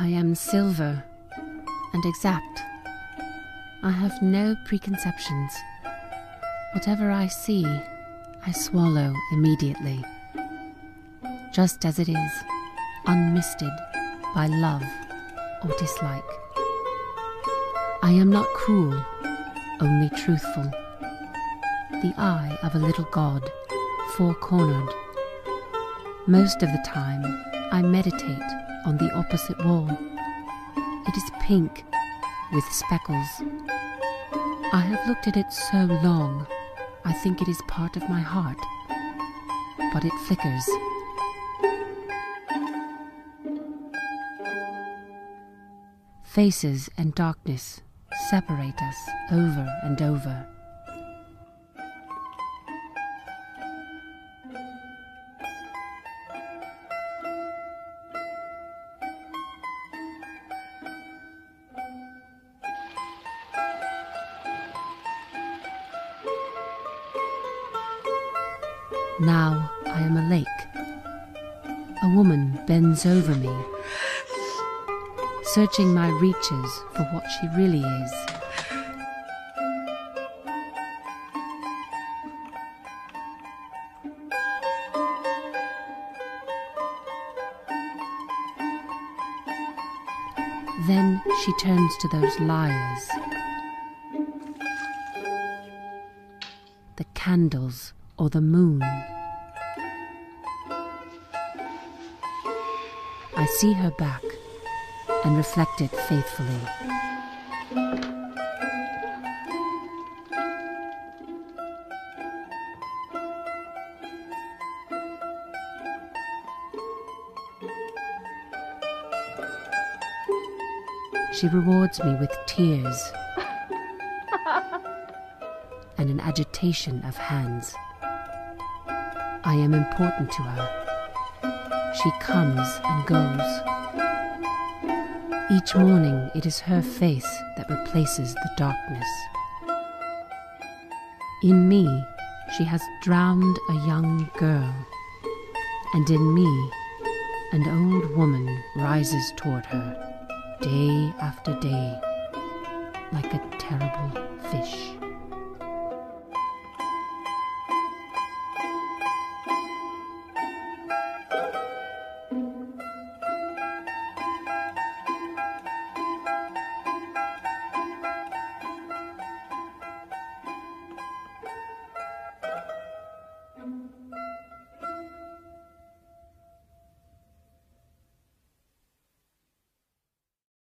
I am silver and exact. I have no preconceptions. Whatever I see, I swallow immediately, just as it is, unmisted by love or dislike. I am not cruel, only truthful. The eye of a little god, four cornered. Most of the time, I meditate on the opposite wall. It is pink with speckles. I have looked at it so long, I think it is part of my heart, but it flickers. Faces and darkness separate us over and over. Now I am a lake. A woman bends over me, searching my reaches for what she really is. Then she turns to those liars. The candles or the moon. I see her back and reflect it faithfully. She rewards me with tears and an agitation of hands. I am important to her. She comes and goes. Each morning it is her face that replaces the darkness. In me, she has drowned a young girl, and in me, an old woman rises toward her, day after day, like a terrible fish.